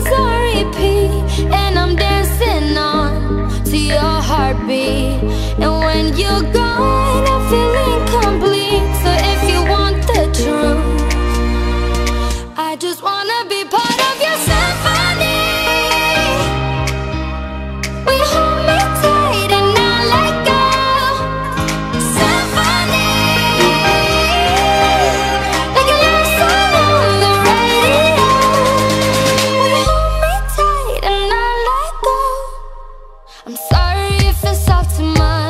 is on. And I'm dancing on to your heartbeat. And when you're gone, I feel incomplete. So if you want the truth, I just wanna be part of your symphony. Sorry if it's all too much,